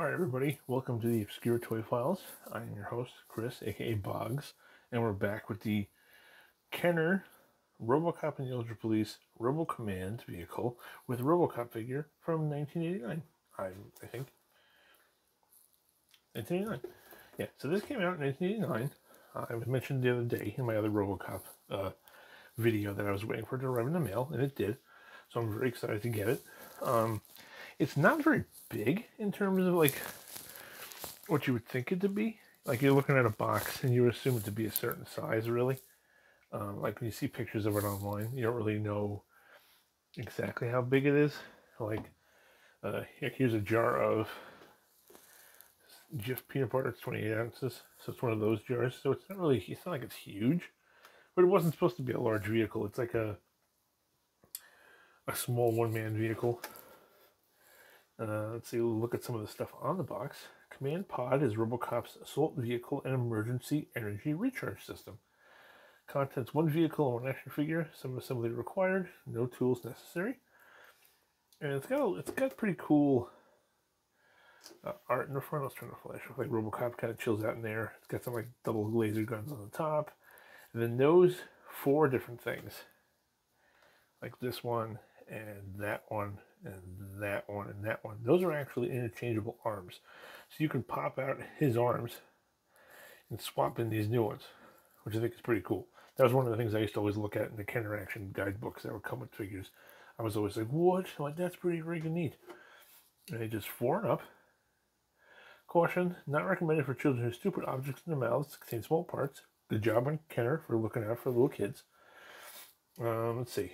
Alright everybody, welcome to the Obscura Toy Files. I am your host, Chris, aka Boggs, and we're back with the Kenner Robocop and the Ultra Police Robo Command vehicle with Robocop figure from 1989, I, I think. 1989. Yeah, so this came out in 1989. Uh, I mentioned the other day in my other Robocop uh, video that I was waiting for it to arrive in the mail, and it did. So I'm very excited to get it. Um, it's not very big in terms of like what you would think it to be. Like you're looking at a box and you assume it to be a certain size, really. Um, like when you see pictures of it online, you don't really know exactly how big it is. Like uh, here's a jar of Jif peanut butter. It's 28 ounces, so it's one of those jars. So it's not really, it's not like it's huge, but it wasn't supposed to be a large vehicle. It's like a a small one-man vehicle. Uh, let's see, look at some of the stuff on the box. Command Pod is Robocop's assault vehicle and emergency energy recharge system. Contents one vehicle and one action figure, some assembly required, no tools necessary. And it's got a, it's got pretty cool uh, art in the front. Let's turn the flash off. Like Robocop kind of chills out in there. It's got some like double laser guns on the top. And then those four different things, like this one and that one and that one and that one. Those are actually interchangeable arms. So you can pop out his arms and swap in these new ones, which I think is pretty cool. That was one of the things I used to always look at in the Kenner Action guidebooks that come with figures. I was always like, what? Like, that's pretty freaking neat. And they just four up. Caution, not recommended for children whose stupid objects in their mouths contain small parts. Good job on Kenner for looking out for little kids. Um, let's see.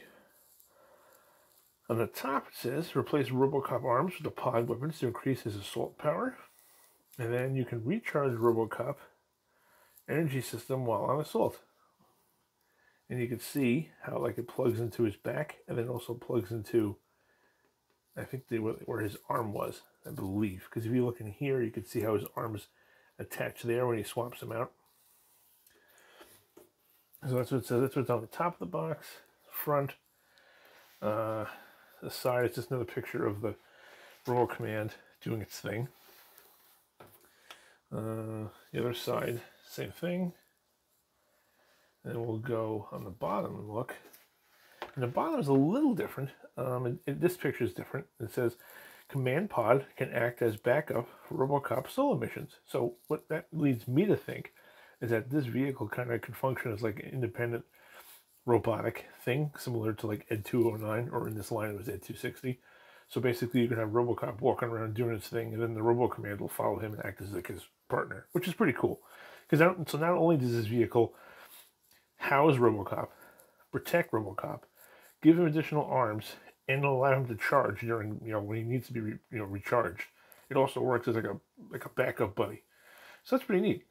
On the top it says replace Robocop arms with the pod weapons to increase his assault power. And then you can recharge Robocop energy system while on assault. And you can see how like it plugs into his back and then also plugs into I think the, where his arm was, I believe. Because if you look in here, you can see how his arm's attach there when he swaps them out. So that's what it says. That's what's on the top of the box, front. Uh, side is just another picture of the roll command doing its thing. Uh, the other side, same thing. And we'll go on the bottom and look. And the bottom is a little different. Um, it, it, this picture is different. It says, Command Pod can act as backup for Robocop solo missions. So what that leads me to think is that this vehicle kind of can function as like an independent robotic thing, similar to like Ed 209, or in this line it was Ed 260. So basically, you can have Robocop walking around doing his thing, and then the Robo Command will follow him and act as like his partner, which is pretty cool. Because so not only does this vehicle house Robocop, protect Robocop, give him additional arms, and allow him to charge during you know when he needs to be re, you know recharged. It also works as like a like a backup buddy. So that's pretty neat.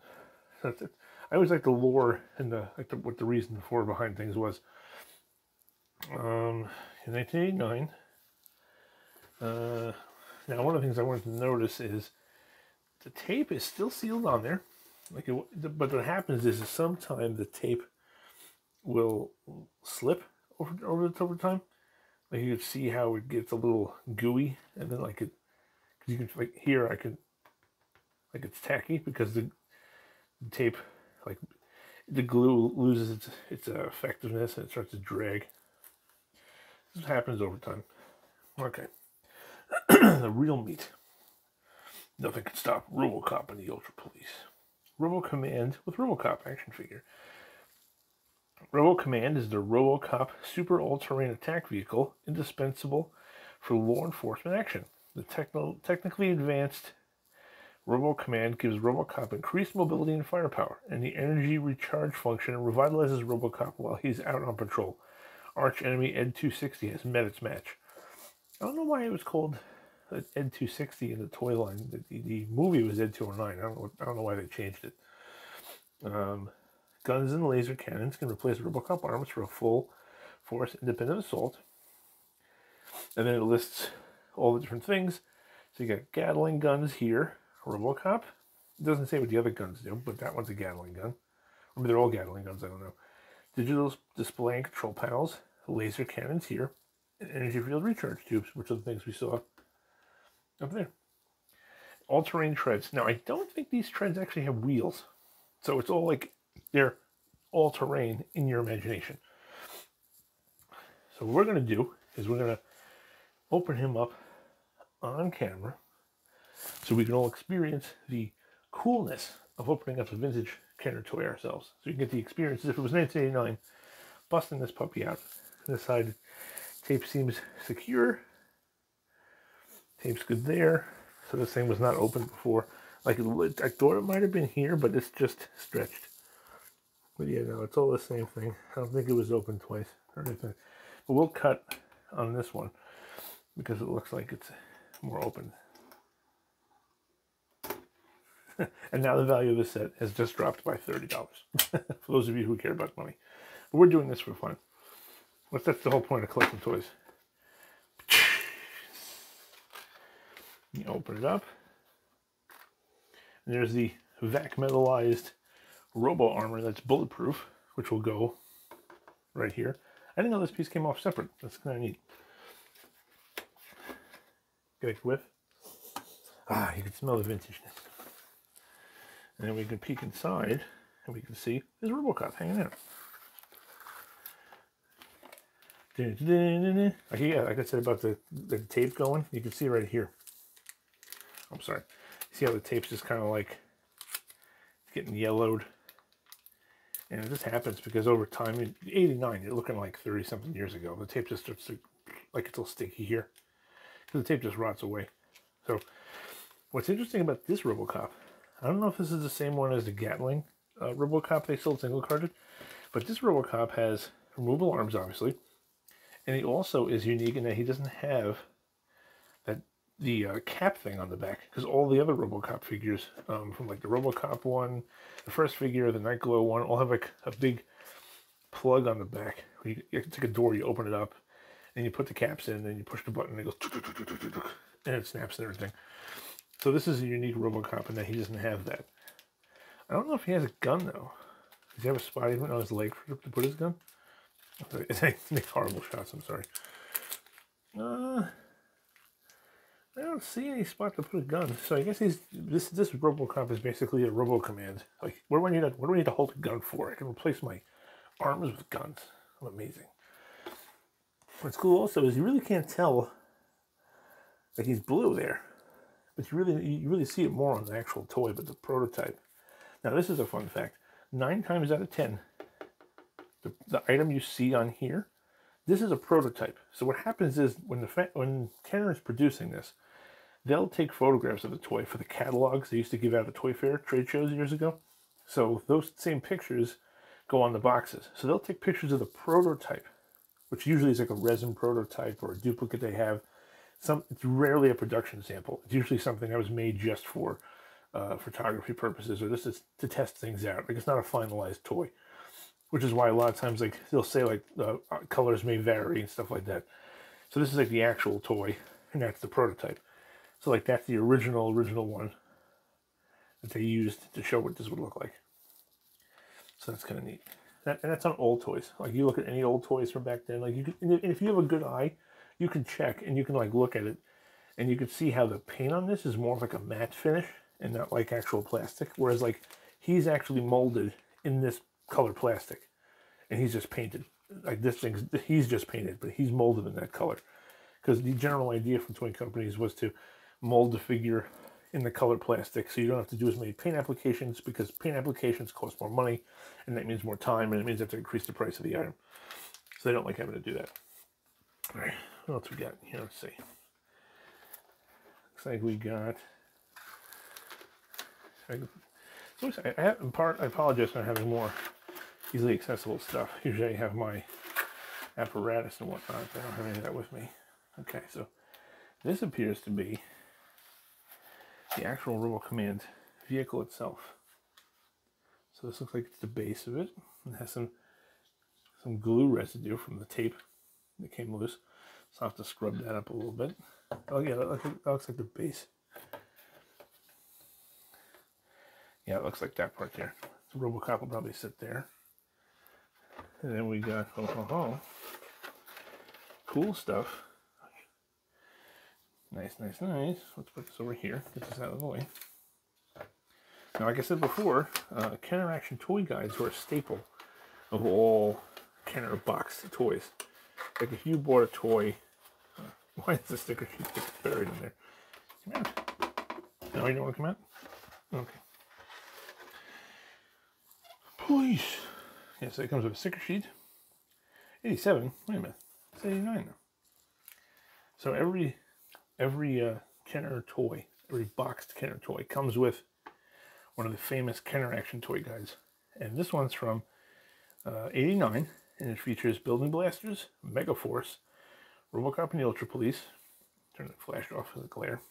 That's it. I always like the lore and the like the, what the reason for behind things was. Um, in 1989. Uh, now, one of the things I wanted to notice is the tape is still sealed on there. Like, it, but what happens is, sometimes the tape will slip over over over time. Like you can see how it gets a little gooey, and then like it, cause you can like here I can, like it's tacky because the, the tape like the glue loses its its uh, effectiveness and it starts to drag. This happens over time. Okay, the real meat. Nothing can stop RoboCop and the Ultra Police. Robo Command with RoboCop action figure. Robo Command is the RoboCop super all-terrain attack vehicle indispensable for law enforcement action. The techno- technically advanced Robo Command gives Robocop increased mobility and firepower, and the energy recharge function revitalizes Robocop while he's out on patrol. Arch enemy Ed 260 has met its match. I don't know why it was called Ed 260 in the toy line. The, the movie was Ed 209. I don't, know, I don't know why they changed it. Um, guns and laser cannons can replace Robocop arms for a full force independent assault. And then it lists all the different things. So you got Gatling guns here Robocop. It doesn't say what the other guns do, but that one's a Gatling gun. I mean, they're all Gatling guns, I don't know. Digital display and control panels, laser cannons here, and energy field recharge tubes, which are the things we saw up there. all-terrain treads. Now, I don't think these treads actually have wheels. So it's all like they're all-terrain in your imagination. So what we're going to do is we're going to open him up on camera so we can all experience the coolness of opening up a vintage Kenner toy ourselves. So you can get the experience as if it was 1989, busting this puppy out. This side tape seems secure. Tape's good there. So this thing was not open before. Like I thought it might have been here, but it's just stretched. But yeah, no, it's all the same thing. I don't think it was open twice or anything. But we'll cut on this one because it looks like it's more open. and now the value of the set has just dropped by $30 for those of you who care about money. But we're doing this for fun. That's the whole point of collecting toys. You open it up. And there's the vac metallized robo armor that's bulletproof, which will go right here. I didn't know this piece came off separate. That's kind of neat. Get a whiff. Ah, you can smell the vintageness. And then we can peek inside and we can see there's Robocop hanging out. Like, yeah, like I said about the, the tape going, you can see right here. I'm sorry. See how the tape's just kind of like getting yellowed. And it just happens because over time, in 89, you're looking like 30 something years ago. The tape just starts to, like it's all sticky here. Because the tape just rots away. So, what's interesting about this Robocop, I don't know if this is the same one as the Gatling uh, Robocop they sold single carded, but this Robocop has removable arms, obviously. And he also is unique in that he doesn't have that the uh, cap thing on the back because all the other RoboCop figures, um, from like the RoboCop one, the first figure, the Night Glow one, all have like a big plug on the back. You, it's like a door. You open it up, and you put the caps in, and you push the button, and it goes, and it snaps and everything. So this is a unique RoboCop in that he doesn't have that. I don't know if he has a gun though. Does he have a spot even on his leg for, to put his gun? I make horrible shots. I'm sorry. Uh, I don't see any spot to put a gun. So I guess he's this this RoboCop is basically a Robo Command. Like, what do I need? To, what do I need to hold a gun for? I can replace my arms with guns. I'm amazing. What's cool also is you really can't tell that he's blue there, but you really you really see it more on the actual toy, but the prototype. Now this is a fun fact. Nine times out of ten, the, the item you see on here, this is a prototype. So what happens is when the when Kenner is producing this, they'll take photographs of the toy for the catalogs they used to give out at toy fair trade shows years ago. So those same pictures go on the boxes. So they'll take pictures of the prototype, which usually is like a resin prototype or a duplicate they have. Some it's rarely a production sample. It's usually something that was made just for uh, photography purposes, or this is to test things out. Like it's not a finalized toy which is why a lot of times like they'll say like the uh, colors may vary and stuff like that. So this is like the actual toy, and that's the prototype. So like that's the original original one that they used to show what this would look like. So that's kind of neat. That, and that's on old toys. Like you look at any old toys from back then, like you can, and if you have a good eye, you can check and you can like look at it, and you can see how the paint on this is more of like a matte finish and not like actual plastic. Whereas like he's actually molded in this color plastic, and he's just painted. Like this thing's he's just painted, but he's molded in that color. Because the general idea from toy companies was to mold the figure in the color plastic, so you don't have to do as many paint applications because paint applications cost more money, and that means more time, and it means they have to increase the price of the item. So they don't like having to do that. All right, what else we got here? Let's see. Looks like we got. I, have, in part, I apologize for having more easily accessible stuff. Usually I have my apparatus and whatnot, I don't have any of that with me. Okay, so this appears to be the actual Robo Command vehicle itself. So this looks like it's the base of it. It has some some glue residue from the tape that came loose. So I'll have to scrub that up a little bit. Oh yeah, that looks like, that looks like the base. Yeah, it looks like that part there. So Robocop will probably sit there. And then we got, oh, oh, oh, cool stuff. Nice, nice, nice. Let's put this over here. Get this out of the way. Now, like I said before, uh, Kenner Action toy guides were a staple of all Kenner box toys. Like if you bought a toy, why is the sticker sheet buried in there? Come out. No, you don't want to come out? Okay. Please. Yeah, so it comes with a sticker sheet. 87. Wait a minute. It's 89 now. So every every uh, Kenner toy, every boxed Kenner toy comes with one of the famous Kenner Action toy guides. And this one's from uh, 89, and it features Building Blasters, Megaforce, Robocop and the Ultra Police, turn the flash off for the glare,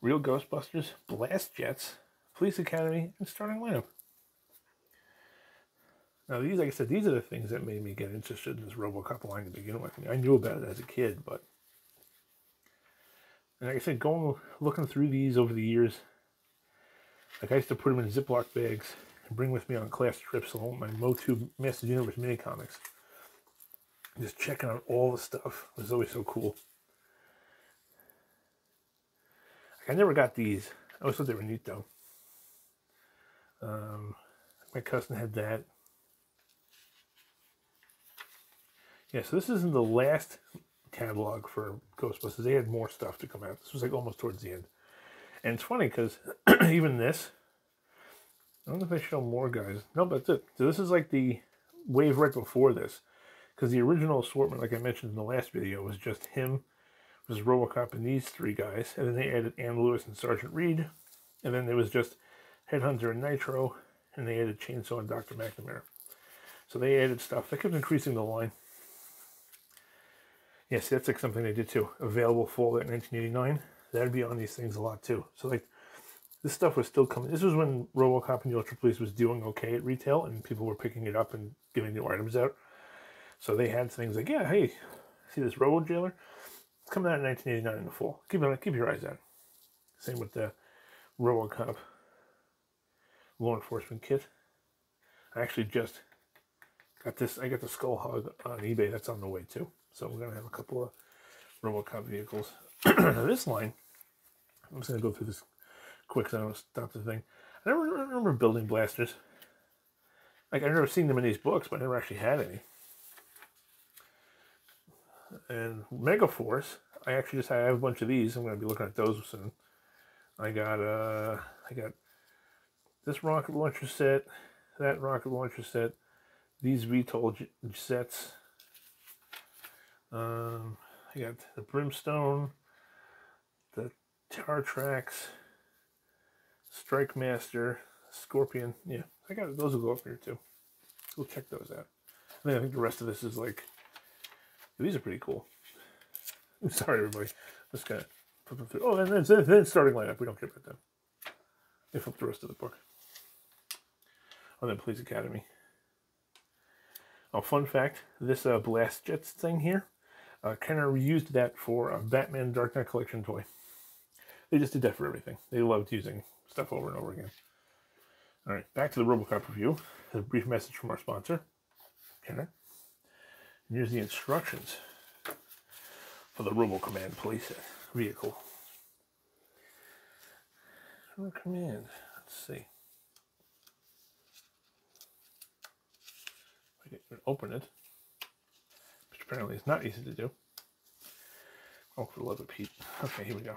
Real Ghostbusters, Blast Jets, Police Academy, and Starting Lineup. Now these, like I said, these are the things that made me get interested in this RoboCop line to begin with. I, mean, I knew about it as a kid, but and like I said, going looking through these over the years, like I used to put them in Ziploc bags and bring with me on class trips along my Motu Masters Universe mini comics. Just checking out all the stuff it was always so cool. I never got these. I always thought they were neat though. Um, my cousin had that. Yeah, so this isn't the last catalog for Ghostbusters. They had more stuff to come out. This was like almost towards the end. And it's funny because even this, I don't know if I show more guys. No, but this, so this is like the wave right before this. Because the original assortment, like I mentioned in the last video, was just him, was Robocop and these three guys. And then they added Anne Lewis and Sergeant Reed. And then there was just Headhunter and Nitro. And they added Chainsaw and Dr. McNamara. So they added stuff. They kept increasing the line. Yes, that's like something they did too. Available fall 1989. That'd be on these things a lot too. So like this stuff was still coming. This was when RoboCop and the Ultra Police was doing okay at retail, and people were picking it up and giving new items out. So they had things like, yeah, hey, see this Robo Jailer? It's coming out in 1989 in the fall. Keep keep your eyes out. Same with the RoboCop law enforcement kit. I actually just got this. I got the Skull Hog on eBay. That's on the way too. So we're gonna have a couple of RoboCop vehicles. this line, I'm just gonna go through this quick so I don't stop the thing. I never remember building blasters. Like I've never seen them in these books, but I never actually had any. And Megaforce, I actually just have a bunch of these. I'm gonna be looking at those soon. I got uh I got this rocket launcher set, that rocket launcher set, these VTOL sets. Um, I got the Brimstone, the Tar Tracks, Strike Master, Scorpion. Yeah, I got those will go up here too. We'll check those out. And then I think the rest of this is like these are pretty cool. Sorry, everybody. Just kind of flip them through. Oh, and then, then starting lineup. We don't care about them. They flip the rest of the book. Oh, then Police Academy. Oh, fun fact: this uh, Blast Jets thing here, uh, Kenner reused that for a Batman Dark Knight Collection toy. They just did that for everything. They loved using stuff over and over again. All right, back to the RoboCop review. A brief message from our sponsor, Kenner. And here's the instructions for the Robo Command police vehicle. Robo Command. Let's see. I can open it, which apparently is not easy to do. Oh, for the love of Pete. Okay, here we go.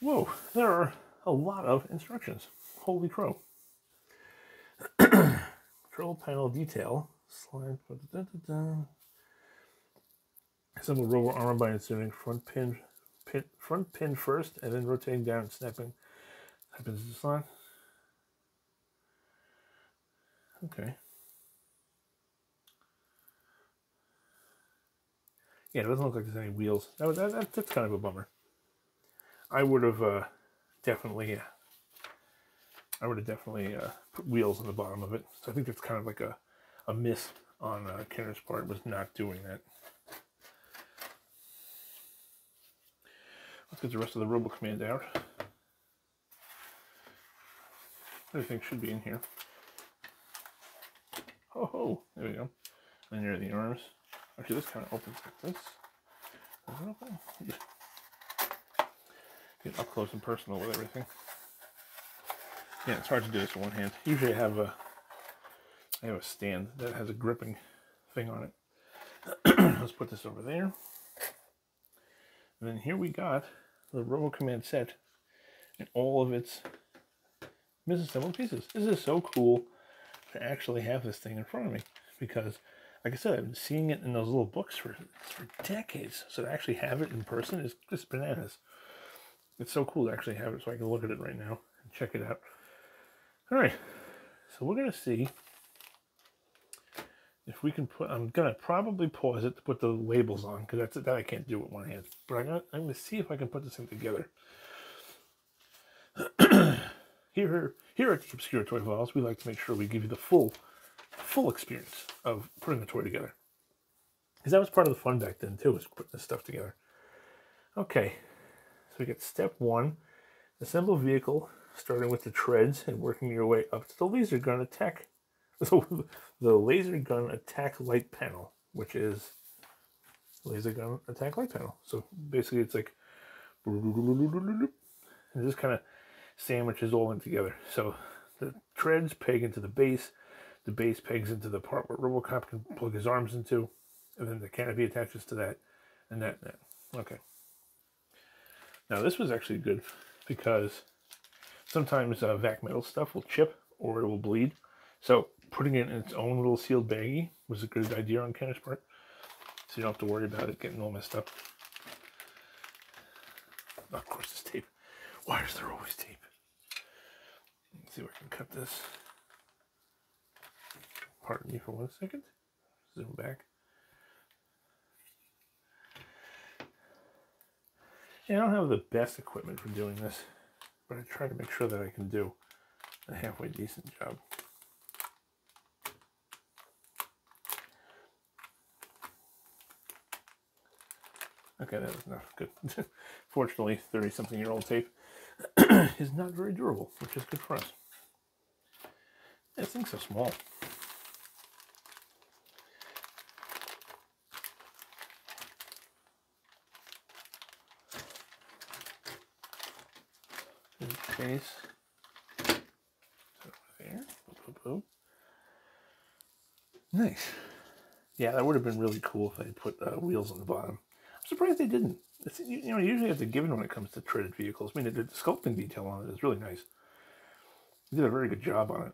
Whoa, there are a lot of instructions. Holy crow. Control panel detail. Slide. Da, da, da, Assemble robo armor by inserting front pin, pin, front pin first, and then rotating down and snapping. Happens to the slot. Okay. Yeah, it doesn't look like there's any wheels. That, that, that that's kind of a bummer. I would have uh, definitely, uh, I would have definitely uh, put wheels on the bottom of it. So I think that's kind of like a, a miss on uh, Kenner's part was not doing that. Let's get the rest of the Robo Command out. Everything should be in here. Oh, ho, there we go. And here are the arms. Actually, this kind of opens like this. Get up close and personal with everything. Yeah, it's hard to do this with one hand. Usually I have a I have a stand that has a gripping thing on it. Let's put this over there. And then here we got the Robo Command set and all of its misassembled pieces. This is so cool to actually have this thing in front of me because, like I said, I've been seeing it in those little books for, for decades. So to actually have it in person is just bananas. It's so cool to actually have it so I can look at it right now and check it out. All right, so we're going to see if we can put, I'm to probably pause it to put the labels on because that's that I can't do with one hand. But I'm to, I'm to see if I can put this thing together. here, here at the Obscura Toy Files, we like to make sure we give you the full, full experience of putting the toy together. Because that was part of the fun back then too, was putting this stuff together. Okay, so we get step one, assemble vehicle, starting with the treads and working your way up to the laser gun attack So the laser gun attack light panel, which is laser gun attack light panel. So basically it's like and this kind of sandwiches all in together. So the treads peg into the base, the base pegs into the part where Robocop can plug his arms into, and then the canopy attaches to that, and that, that. Okay. Now this was actually good because sometimes uh, vac metal stuff will chip or it will bleed. So putting it in its own little sealed baggie was a good idea on Kenner's part. So you don't have to worry about it getting all messed up. Of course, this tape. Why is there always tape? Let's see if I can cut this. Pardon me for one second. Zoom back. Yeah, I don't have the best equipment for doing this, but I try to make sure that I can do a halfway decent job. Okay, that was not good. Fortunately, 30 something year old tape is not very durable, which is good for us. This thing's so small. Case there. Boop, boop, boop. Nice. Yeah, that would have been really cool if they put uh, wheels on the bottom. I'm surprised they didn't. It's, you know, usually it's a given when it comes to treaded vehicles. I mean, the, the sculpting detail on it is really nice. They did a very good job on it.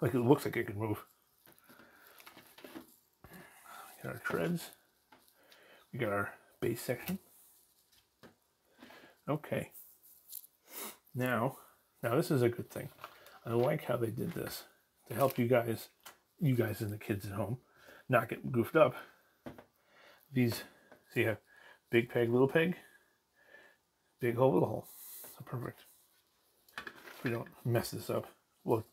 Like it looks like it can move. We got our treads. We got our base section. Okay. Now, now this is a good thing. I like how they did this to help you guys, you guys and the kids at home, not get goofed up. These, see, have Big peg, little peg. Big hole, little hole. So perfect. we don't mess this up. Well,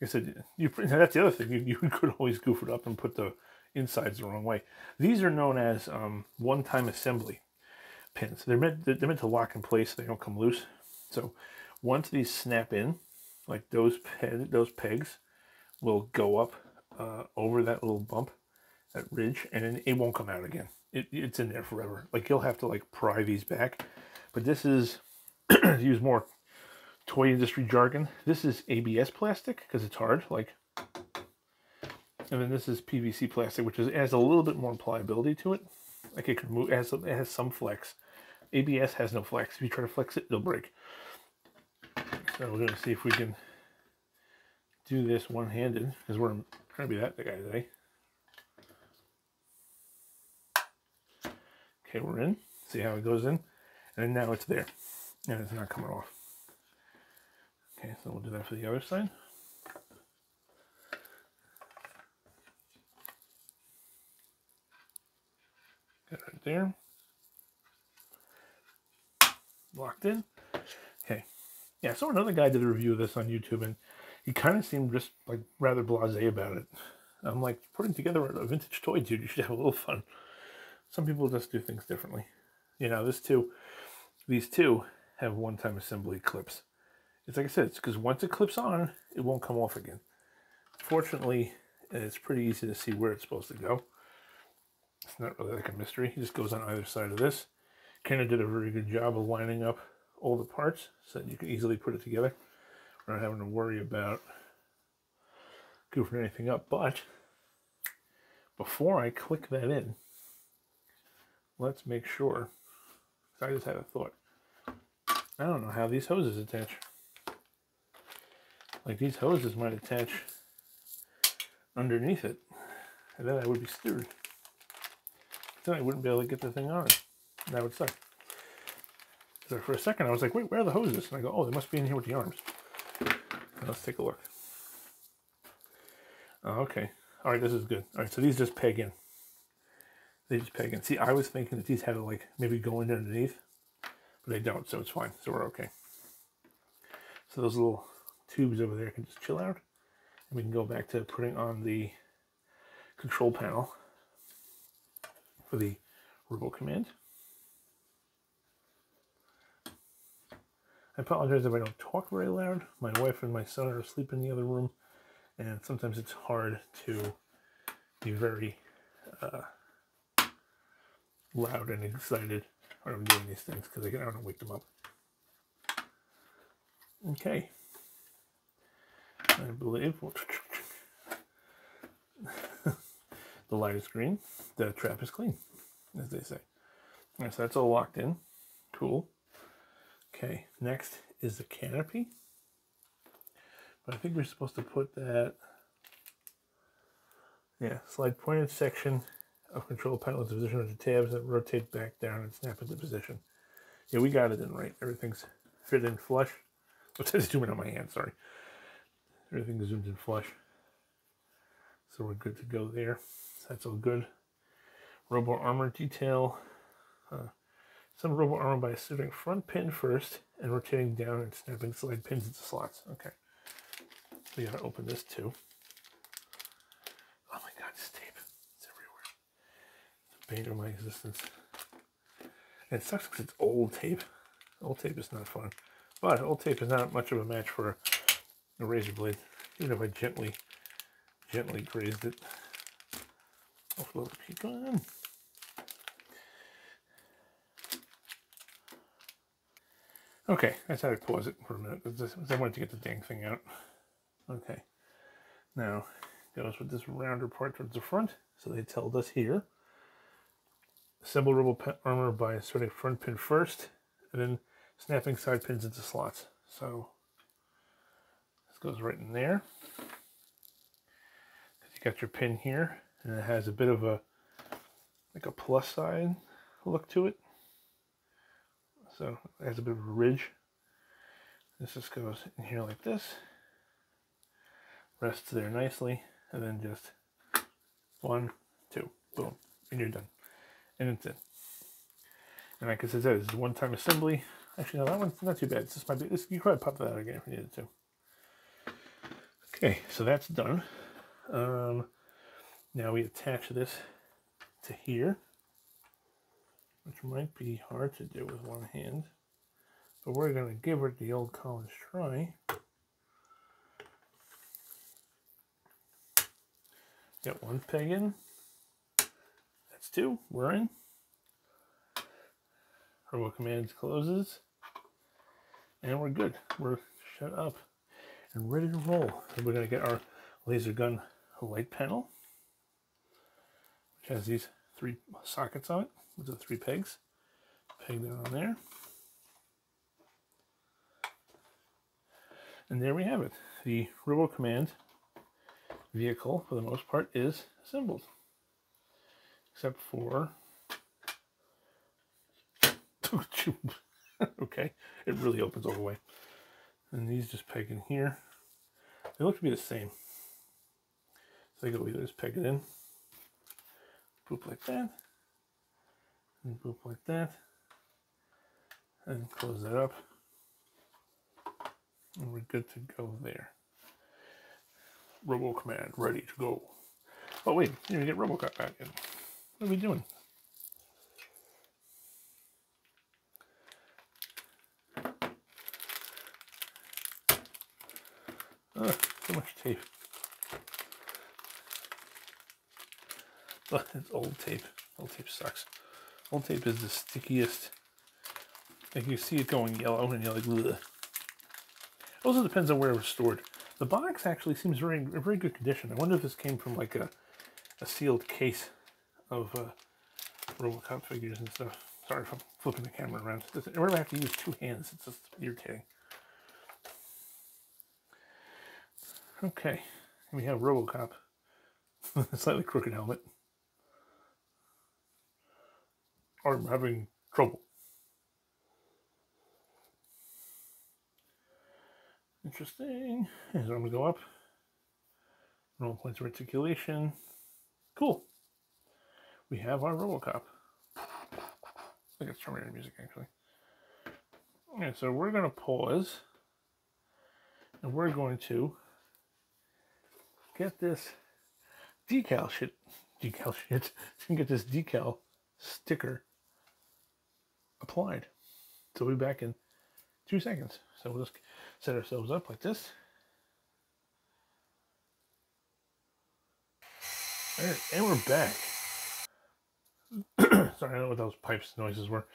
like I said, you, that's the other thing. You, you could always goof it up and put the insides the wrong way. These are known as um, one-time assembly pins. They're meant they're meant to lock in place. So they don't come loose. So once these snap in, like those peg, those pegs will go up uh, over that little bump, that ridge, and it won't come out again it, it's in there forever. Like you'll have to like pry these back. But this is, use more toy industry jargon, this is ABS plastic because it's hard. Like, and then this is PVC plastic, which is has a little bit more pliability to it. Like it can move, has, it has some flex. ABS has no flex. If you try to flex it, it'll break. So we're to see if we can do this one-handed because we're trying to be that guy today. Okay, we're in. See how it goes in? And now it's there. And it's not coming off. Okay, so we'll do that for the other side. Got it there. Locked in. Okay. Yeah, so another guy did a review of this on YouTube and he kind of seemed just like rather blasé about it. I'm like, putting together a vintage toy, dude, you should have a little fun. Some people just do things differently. You know, this two, these two have one-time assembly clips. It's like I said, it's because once it clips on, it won't come off again. Fortunately, it's pretty easy to see where it's supposed to go. It's not really like a mystery. It just goes on either side of this. Kenner did a very good job of lining up all the parts so that you can easily put it together. We're not having to worry about goofing anything up. But before I click that in, let's make sure. I just had a thought. I don't know how these hoses attach. Like these hoses might attach underneath it. And then I would be screwed. Then I wouldn't be able to get the thing on. And That would suck. So for a second I was like, wait, where are the hoses? And I go, oh, they must be in here with the arms. Let's take a look. Okay. All right, this is good. All right, so these just peg in. They just peg in. See, I was thinking that these had to like maybe go in underneath, but they don't, so it's fine. So we're okay. So those little tubes over there can just chill out. And we can go back to putting on the control panel for the robo command. I apologize if I don't talk very loud. My wife and my son are asleep in the other room, and sometimes it's hard to be very uh, loud and excited when I'm doing these things because I don't want to wake them up. Okay. I believe the light is green, the trap is clean, as they say. Right, so that's all locked in. Cool. Okay, next is the canopy. But I think we're supposed to put that, yeah, slide pointed section of control panel into position with the tabs that rotate back down and snap into position. Yeah, we got it in right. Everything's fit in flush. What's that zooming on my hand? Sorry. Everything zoomed in flush. So we're good to go there. That's all good. Robo armor detail. Uh, some robo armor by inserting front pin first and rotating down and snapping slide pins into slots. Okay. We gotta open this too. Oh my god, this tape. It's bane of my existence. And it sucks because it's old tape. Old tape is not fun. But old tape is not much of a match for a razor blade. Even if I gently, gently grazed it. Pecan. Okay, I had to pause it for a minute. because I wanted to get the dang thing out. Okay. Now, goes with this rounder part towards the front. So they told us here. Assemble robo armor by inserting front pin first, and then snapping side pins into slots. So this goes right in there. You got your pin here, and it has a bit of a like a plus sign look to it. So it has a bit of a ridge. This just goes in here like this. Rests there nicely. And then just one, two, boom. And you're done. And it's in. And like I said, this is one-time assembly. Actually, no, that one's not too bad. This might be, this, you could probably pop that out again if you needed to. Okay, so that's done. Um, now we attach this to here which might be hard to do with one hand. But we're going to give it the old college try. Get one peg in. That's two. We're in. Robo commands closes. And we're good. We're shut up and ready to roll. And we're going to get our laser gun light panel, which has these three sockets on it with the three pegs. Peg that on there. And there we have it. The Robo Command vehicle, for the most part, is assembled. Except for... okay, it really opens all the way. And these just peg in here. They look to be the same. So I go either just peg it in, boop like that, and boop like that and close that up and we're good to go there robo command ready to go oh wait you get robocop back in what are we doing Oh, so much tape. But it's old tape. Old tape sucks. Old tape is the stickiest Like you see it going yellow, and you're like, Ugh. Also depends on where it was stored. The box actually seems very in very good condition. I wonder if this came from like a, a sealed case of uh, Robocop figures and stuff. Sorry if I'm flipping the camera around. Whenever I have to use two hands, it's just irritating. Okay, we have Robocop. Slightly crooked helmet. I'm having trouble. Interesting. So I'm going to go up. Normal points of articulation. Cool. We have our Robocop. I think it's Terminator music, actually. Okay, so we're going to pause. And we're going to get this decal shit. Decal shit. And get this decal sticker applied. So we'll be back in two seconds. So we'll just set ourselves up like this. and we're back. Sorry, I don't know what those pipes noises were.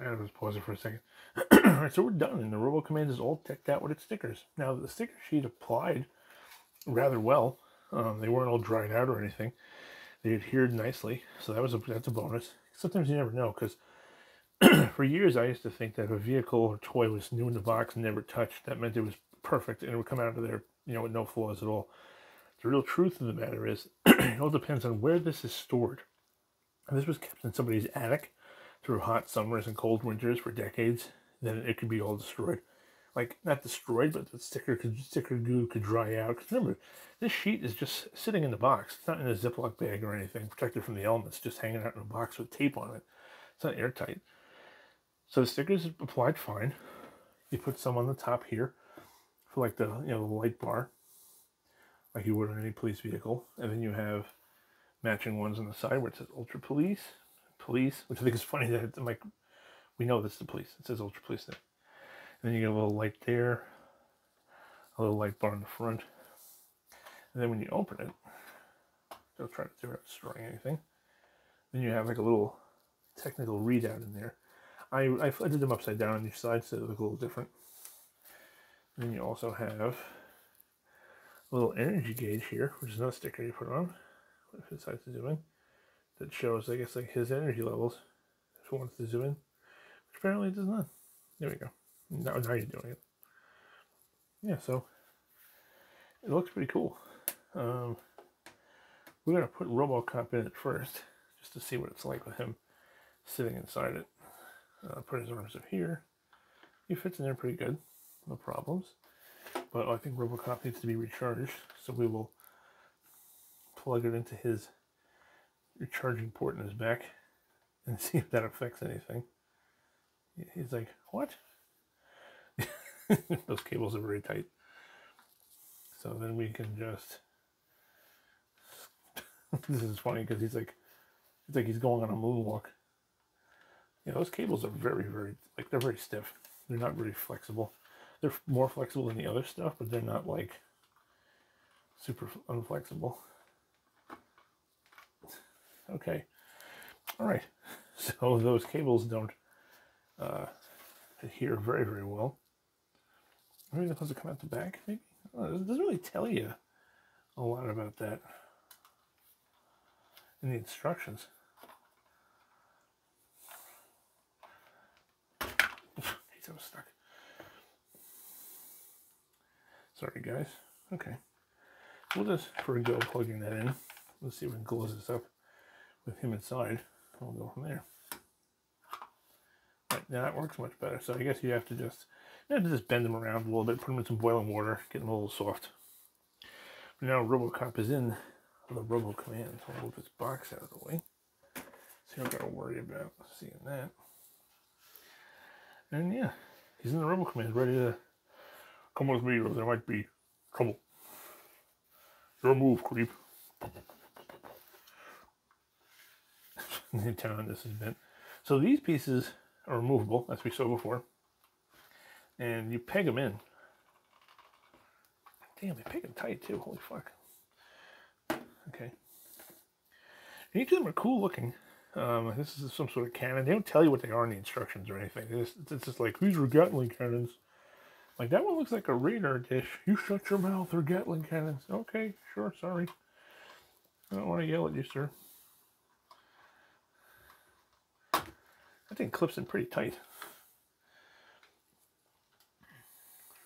I to just pause it for a second. Alright, so we're done, and the Robo Command is all decked out with its stickers. Now, the sticker sheet applied rather well. Um, they weren't all dried out or anything. They adhered nicely, so that was a that's a bonus. Sometimes you never know because for years I used to think that if a vehicle or toy was new in the box and never touched, that meant it was perfect and it would come out of there, you know, with no flaws at all. The real truth of the matter is, it all depends on where this is stored. This was kept in somebody's attic through hot summers and cold winters for decades, then it could be all destroyed. Like not destroyed, but the sticker could sticker goo could dry out. Because remember, this sheet is just sitting in the box. It's not in a Ziploc bag or anything, protected from the elements. Just hanging out in a box with tape on it. It's not airtight. So the stickers applied fine. You put some on the top here for like the you know the light bar, like you would on any police vehicle, and then you have matching ones on the side where it says Ultra Police, Police, which I think is funny that like we know this is the police. It says Ultra Police there. And then you get a little light there, a little light bar in the front, and then when you open it, don't try to do it destroying anything. Then you have like a little technical readout in there I, I did them upside down on each side so they look a little different. And then you also have a little energy gauge here, which is not a sticker you put on, if it decides to zoom in, that shows, I guess, like his energy levels, if it wants to zoom in, which apparently it does not. There we go. Now, now you're doing it. Yeah, so it looks pretty cool. Um, we're going to put Robocop in it first, just to see what it's like with him sitting inside it. Uh, put his arms up here. He fits in there pretty good. No problems. But I think Robocop needs to be recharged. So we will plug it into his recharging port in his back and see if that affects anything. He's like, what? Those cables are very tight. So then we can just. this is funny because he's like, it's like he's going on a moonwalk. Yeah, those cables are very, very, like, they're very stiff. They're not very flexible. They're more flexible than the other stuff, but they're not, like, super unflexible. Okay. All right. So those cables don't uh, adhere very, very well. Maybe they're supposed to come out the back, maybe? it doesn't really tell you a lot about that in the instructions. Was stuck. Sorry, guys. Okay. We'll just forego plugging that in. Let's see if we can close this up with him inside. We'll go from there. Right, now that works much better. So I guess you have to just you have to just bend them around a little bit, put them in some boiling water, get them a little soft. But now Robocop is in the Robo Command. So I'll move this box out of the way. So you don't got to worry about seeing that. And yeah, he's in the Robo Command, ready to come with me, or there might be trouble. Your move, creep. On this is bent. So these pieces are removable, as we saw before, and you peg them in. Damn, they peg them tight too. Holy fuck. Okay. And each of them are cool looking. Um, this is some sort of cannon. They don't tell you what they are in the instructions or anything. It's, it's just like, these are Gatling cannons. Like, that one looks like a radar dish. You shut your mouth, or Gatling cannons. Okay, sure, sorry. I don't want to yell at you, sir. Thing clips in pretty tight.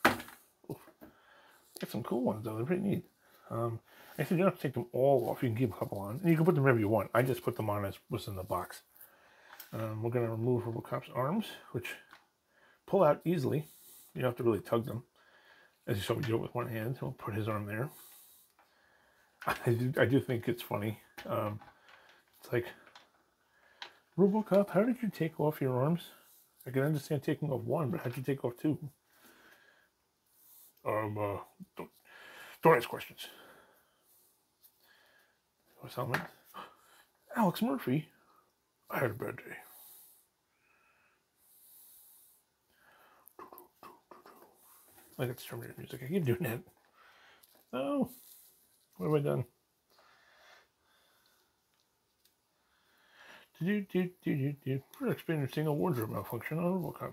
Got some cool ones, though. They're pretty neat. Um, Actually, you don't have to take them all off. You can keep a couple on. And you can put them wherever you want. I just put them on as was in the box. Um, we're going to remove Robocop's arms, which pull out easily. You don't have to really tug them. As you saw me do it with one hand. We'll put his arm there. I do, I do think it's funny. Um, it's like, Robocop, how did you take off your arms? I can understand taking off one, but how'd you take off two? Um, uh, don't, don't ask questions. What's that meant? Alex Murphy, I had a bad day. I got Terminator music. I keep doing that. Oh, what have I done? Do do do do do. We're experiencing a wardrobe malfunction on Robocop.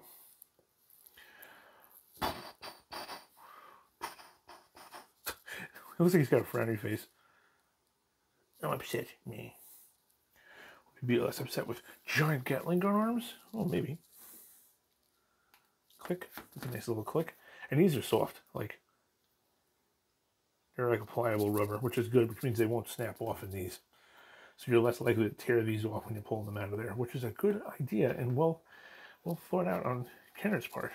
it looks like he's got a frowny face. I'm upset. Me. Would be less upset with giant Gatling gun arms? Well, maybe. Click. That's a nice little click. And these are soft. Like, they're like a pliable rubber, which is good, which means they won't snap off in these. So you're less likely to tear these off when you pull them out of there, which is a good idea and well, well thought out on Kenner's part.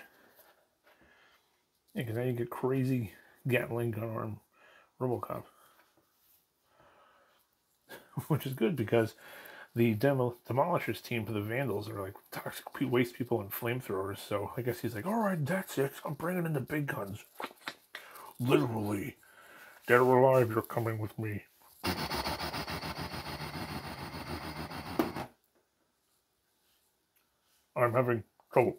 Yeah, because now you get crazy Gatling gun arm Robocop. which is good because the demo demolishers team for the Vandals are like toxic waste people and flamethrowers. So I guess he's like, all right, that's it. I'm bringing in the big guns. Literally, dead or alive, you're coming with me. I'm having trouble.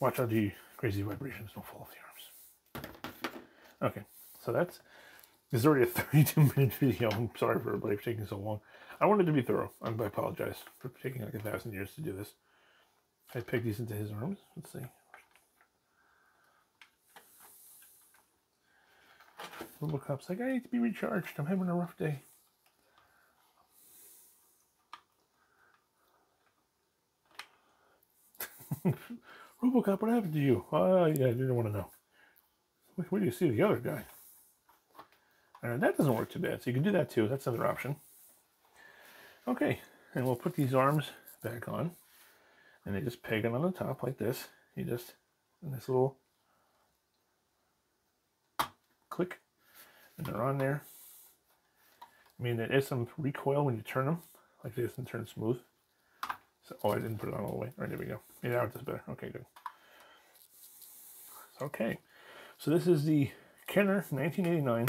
Watch out the crazy vibrations don't fall off the arms. Okay, so that's this is already a 32 minute video. I'm sorry for everybody for taking so long. I wanted to be thorough. I apologize for taking like a thousand years to do this. I peg these into his arms. Let's see. Robocop's like, I need to be recharged. I'm having a rough day. Robocop, what happened to you? Oh, uh, yeah, I didn't want to know. Where do you see the other guy? And that doesn't work too bad. So you can do that too. That's another option. Okay, and we'll put these arms back on. And they just peg it on the top like this. You just, this little click, and they're on there. I mean, there is some recoil when you turn them, like this, and turn smooth. So, oh, I didn't put it on all the way. All right, there we go. Yeah, now it does better. Okay, good. Okay, so this is the Kenner 1989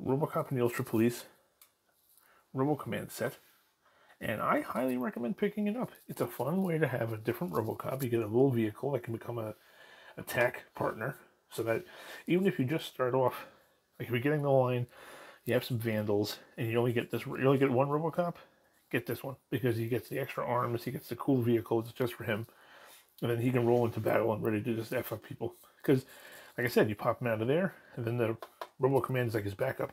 Robocop and the Ultra Police RoboCommand set. And I highly recommend picking it up. It's a fun way to have a different Robocop. You get a little vehicle that can become a attack partner. So that even if you just start off, like if you're getting the line, you have some vandals, and you only get this, you only get one Robocop, get this one because he gets the extra arms, he gets the cool vehicles just for him, and then he can roll into battle and ready to just f up people. Because, like I said, you pop him out of there, and then the RoboCommand is like his backup.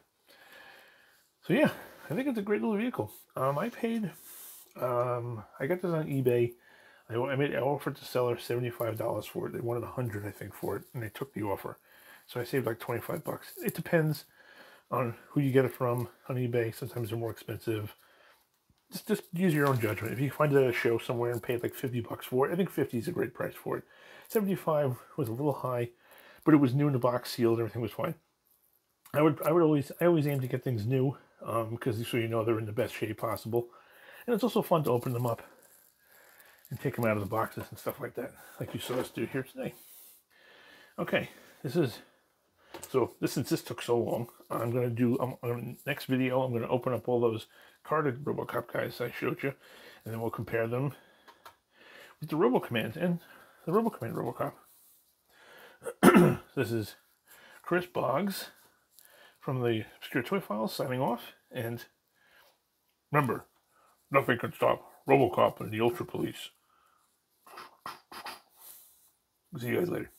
So yeah, I think it's a great little vehicle. Um, I paid, um, I got this on eBay. I, I made I offered the seller seventy five dollars for it. They wanted a hundred, I think, for it, and they took the offer. So I saved like twenty five bucks. It depends on who you get it from on eBay. Sometimes they're more expensive. Just just use your own judgment. If you find it at a show somewhere and paid like fifty bucks for it, I think fifty is a great price for it. Seventy five was a little high, but it was new in the box, sealed. Everything was fine. I would I would always I always aim to get things new um, because um, so you know they're in the best shape possible, and it's also fun to open them up and take them out of the boxes and stuff like that, like you saw us do here today. Okay, this is so this since this took so long, I'm gonna do um, next video. I'm gonna open up all those carded RoboCop guys I showed you, and then we'll compare them with the RoboCommand and the RoboCommand RoboCop. this is Chris Boggs from the Obscura Toy Files signing off. And remember, Nothing can stop Robocop and the Ultra Police. See you guys later.